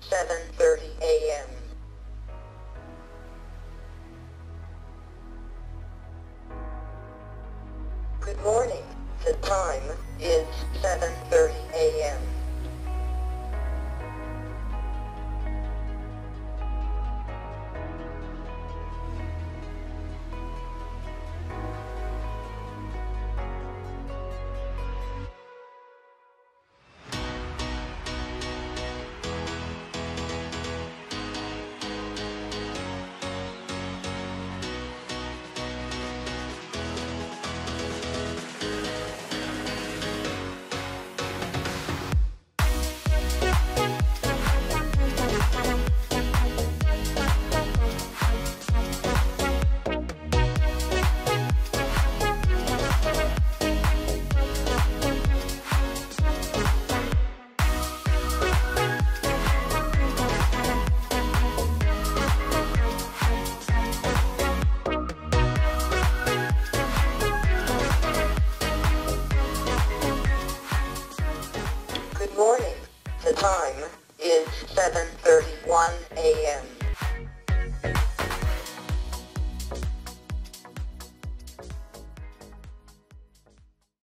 7:30 a.m. Good morning. The time is 7:30 The time is 7:31 a.m.